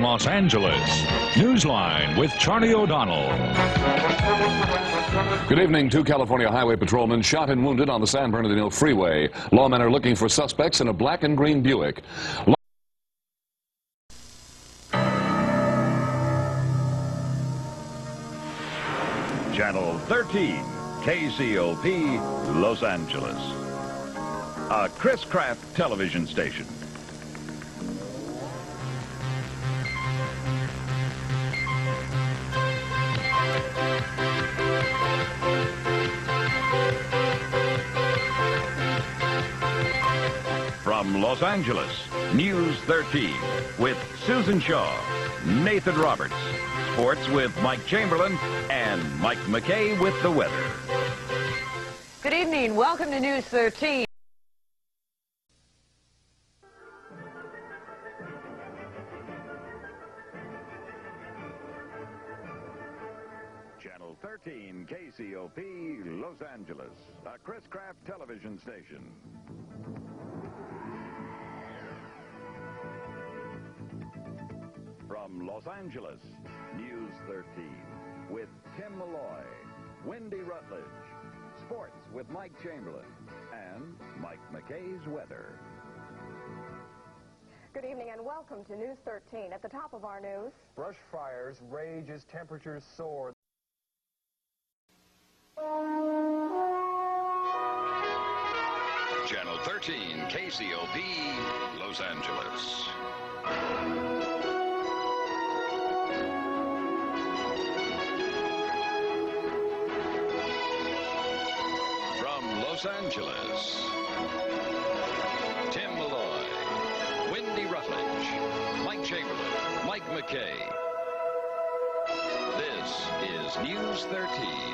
from Los Angeles, Newsline with Charlie O'Donnell. Good evening. Two California highway patrolmen shot and wounded on the San Bernardino Freeway. Lawmen are looking for suspects in a black and green Buick. Channel 13, KCOP, Los Angeles. A Chris-Craft television station. From Los Angeles, News 13 with Susan Shaw, Nathan Roberts, Sports with Mike Chamberlain, and Mike McKay with the weather. Good evening. Welcome to News 13. Channel 13, KCOP, Los Angeles, a Chris-Craft television station. From Los Angeles, News 13, with Tim Malloy, Wendy Rutledge, Sports with Mike Chamberlain, and Mike McKay's weather. Good evening and welcome to News 13. At the top of our news, Brush fires rage as temperatures soar. Channel 13, KCOP, Los Angeles. Los Angeles, Tim Malloy, Wendy Rutledge, Mike Chamberlain, Mike McKay. This is News 13.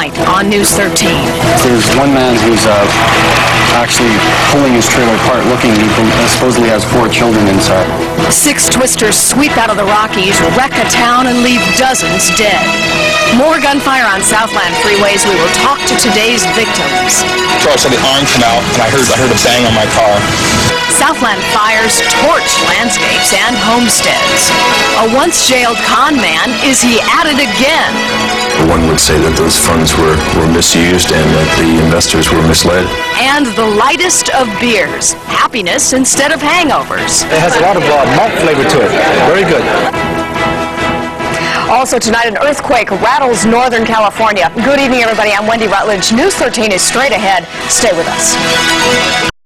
Tonight on News 13. There's one man who's uh, actually pulling his trailer apart, looking. He uh, supposedly has four children inside. Six twisters sweep out of the Rockies, wreck a town, and leave dozens dead. More gunfire on Southland freeways. We will talk to today's victims. So I saw the arm come out, and I heard I heard a bang on my car. Southland fires torch landscapes and homesteads. A once jailed con man, is he at it again? One would say that those funds were, were misused and that the investors were misled. And the lightest of beers, happiness instead of hangovers. It has a lot of uh, malt flavor to it. Very good. also tonight an earthquake rattles Northern California. Good evening, everybody. I'm Wendy Rutledge. News 13 is straight ahead. Stay with us.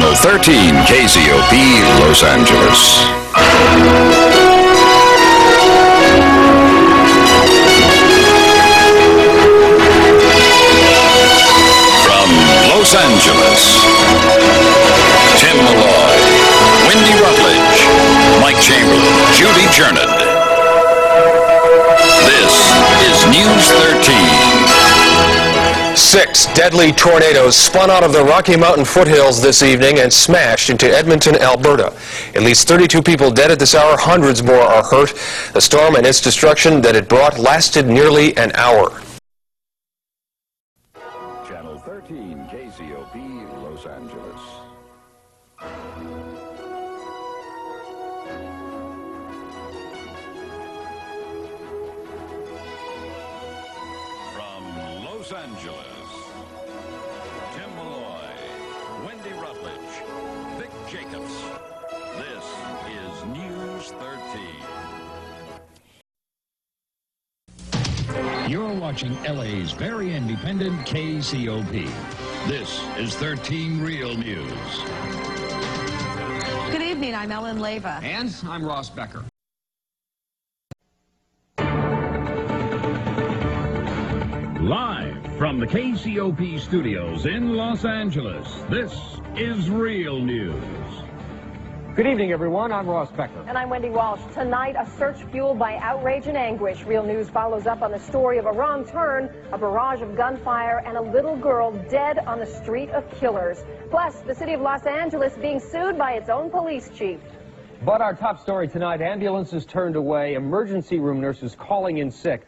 Channel 13, KCOP, Los Angeles. From Los Angeles, Six deadly tornadoes spun out of the Rocky Mountain foothills this evening and smashed into Edmonton, Alberta. At least 32 people dead at this hour, hundreds more are hurt. The storm and its destruction that it brought lasted nearly an hour. Wendy Rutledge, Vic Jacobs. This is News 13. You're watching LA's very independent KCOP. This is 13 Real News. Good evening. I'm Ellen Leyva. And I'm Ross Becker. Live From the KCOP studios in Los Angeles, this is Real News. Good evening, everyone. I'm Ross Becker. And I'm Wendy Walsh. Tonight, a search fueled by outrage and anguish. Real News follows up on the story of a wrong turn, a barrage of gunfire, and a little girl dead on the street of killers. Plus, the city of Los Angeles being sued by its own police chief. But our top story tonight, ambulances turned away, emergency room nurses calling in sick.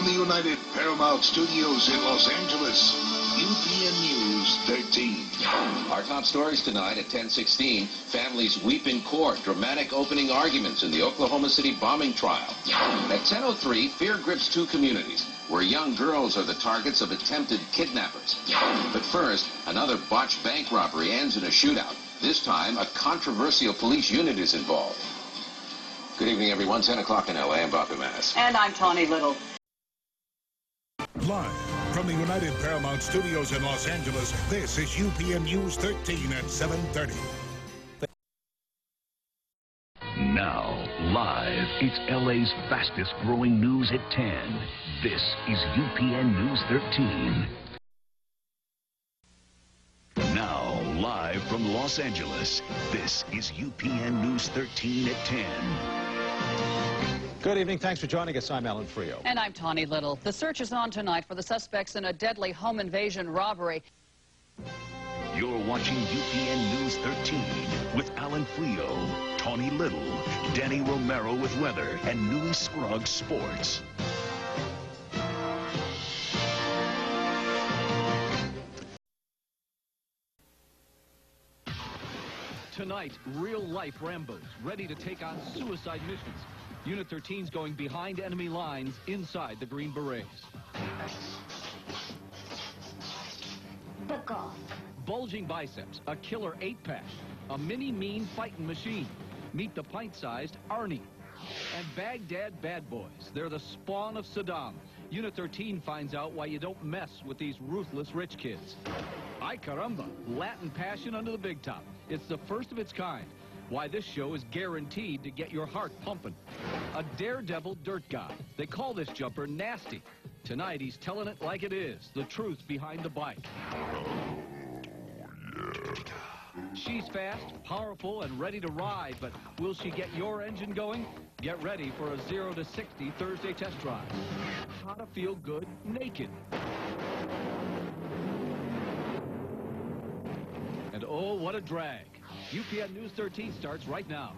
From the United Paramount Studios in Los Angeles, UPN News 13. Our top stories tonight at 1016. Families weep in court. Dramatic opening arguments in the Oklahoma City bombing trial. At 1003, fear grips two communities where young girls are the targets of attempted kidnappers. But first, another botched bank robbery ends in a shootout. This time, a controversial police unit is involved. Good evening, everyone. 10 o'clock in LA. I'm Bob Mass. And I'm Tawny Little. Live from the United Paramount Studios in Los Angeles, this is UPN News 13 at 730. Now, live, it's LA's fastest growing news at 10. This is UPN News 13. Now, live from Los Angeles, this is UPN News 13 at 10. Good evening. Thanks for joining us. I'm Alan Frio. And I'm Tawny Little. The search is on tonight for the suspects in a deadly home invasion robbery. You're watching UPN News 13 with Alan Frio, Tawny Little, Danny Romero with weather, and Newy Scruggs Sports. Tonight, real-life Rambos ready to take on suicide missions. Unit 13's going behind enemy lines inside the Green Berets. Back off. Bulging biceps, a killer eight-pack, a mini mean fighting machine. Meet the pint-sized Arnie. And Baghdad bad boys. They're the spawn of Saddam. Unit 13 finds out why you don't mess with these ruthless rich kids. Ay caramba, Latin passion under the big top. It's the first of its kind. Why this show is guaranteed to get your heart pumping. A daredevil dirt guy. They call this jumper nasty. Tonight he's telling it like it is, the truth behind the bike. She's fast, powerful, and ready to ride, but will she get your engine going? Get ready for a 0 to 60 Thursday test drive. How to feel good naked. And oh, what a drag. UPN News 13 starts right now.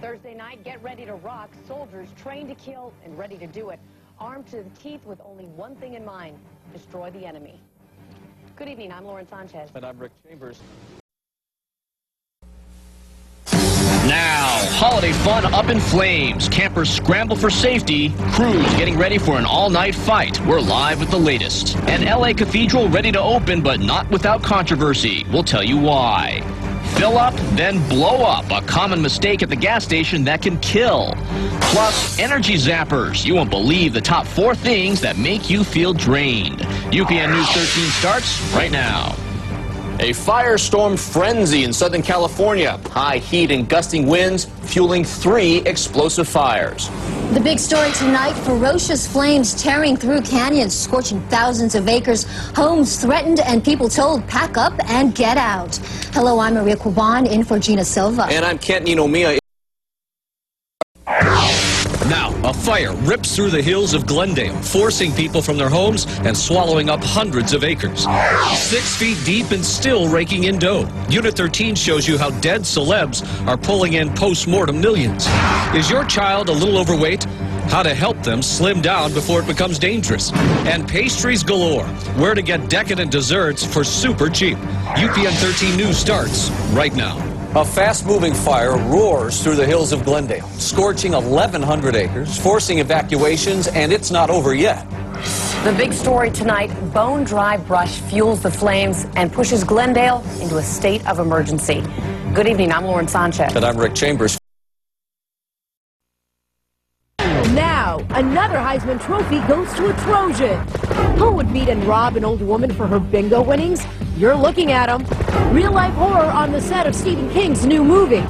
Thursday night, get ready to rock. Soldiers trained to kill and ready to do it. Armed to the teeth with only one thing in mind, destroy the enemy. Good evening, I'm Lauren Sanchez. And I'm Rick Chambers. Now, holiday fun up in flames. Campers scramble for safety. Crews getting ready for an all-night fight. We're live with the latest. And LA Cathedral ready to open, but not without controversy. We'll tell you why. Fill up, then blow up. A common mistake at the gas station that can kill. Plus, energy zappers. You won't believe the top four things that make you feel drained. UPN News 13 starts right now. A firestorm frenzy in Southern California. High heat and gusting winds fueling three explosive fires. The big story tonight, ferocious flames tearing through canyons, scorching thousands of acres, homes threatened, and people told pack up and get out. Hello, I'm Maria Quiban in for Gina Silva. And I'm Kent Ninomiya. Now, fire rips through the hills of Glendale, forcing people from their homes and swallowing up hundreds of acres. Six feet deep and still raking in dough. Unit 13 shows you how dead celebs are pulling in post-mortem millions. Is your child a little overweight? How to help them slim down before it becomes dangerous. And pastries galore. Where to get decadent desserts for super cheap. UPN 13 News starts right now. A fast-moving fire roars through the hills of Glendale, scorching 1,100 acres, forcing evacuations, and it's not over yet. The big story tonight, bone dry brush fuels the flames and pushes Glendale into a state of emergency. Good evening, I'm Lauren Sanchez. And I'm Rick Chambers. Another Heisman Trophy goes to a Trojan. Who would beat and rob an old woman for her bingo winnings? You're looking at them. Real life horror on the set of Stephen King's new movie.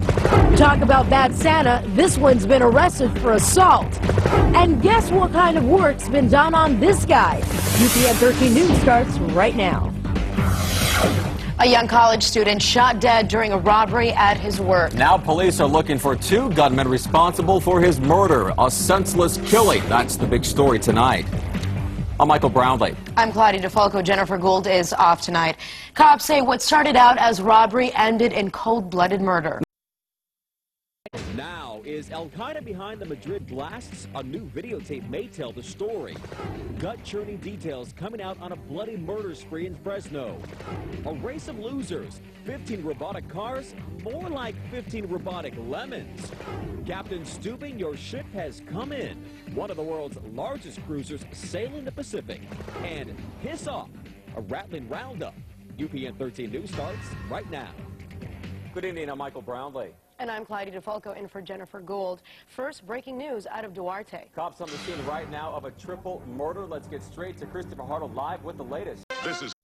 Talk about bad Santa, this one's been arrested for assault. And guess what kind of work's been done on this guy? UPN 13 News starts right now. A young college student shot dead during a robbery at his work. Now police are looking for two gunmen responsible for his murder, a senseless killing. That's the big story tonight. I'm Michael Brownlee. I'm Claudia DeFalco. Jennifer Gould is off tonight. Cops say what started out as robbery ended in cold-blooded murder. Is Al Qaeda behind the Madrid blasts? A new videotape may tell the story. Gut churning details coming out on a bloody murder spree in Fresno. A race of losers. 15 robotic cars, more like 15 robotic lemons. Captain Stubing, your ship has come in. One of the world's largest cruisers sailing the Pacific. And piss off, a rattling roundup. UPN 13 News starts right now. Good evening, I'm Michael Brownlee. And I'm Claudia DeFalco in for Jennifer Gould. First, breaking news out of Duarte. Cops on the scene right now of a triple murder. Let's get straight to Christopher Hartle live with the latest. This is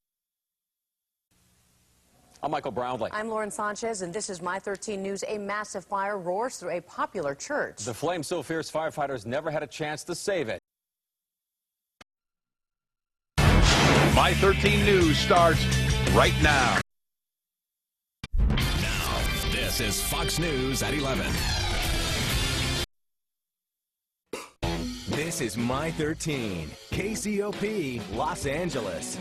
I'm Michael Brownlee. I'm Lauren Sanchez, and this is My 13 News. A massive fire roars through a popular church. The flame so fierce, firefighters never had a chance to save it. My 13 News starts right now. Now, this is Fox News at 11. This is My 13, KCOP, Los Angeles.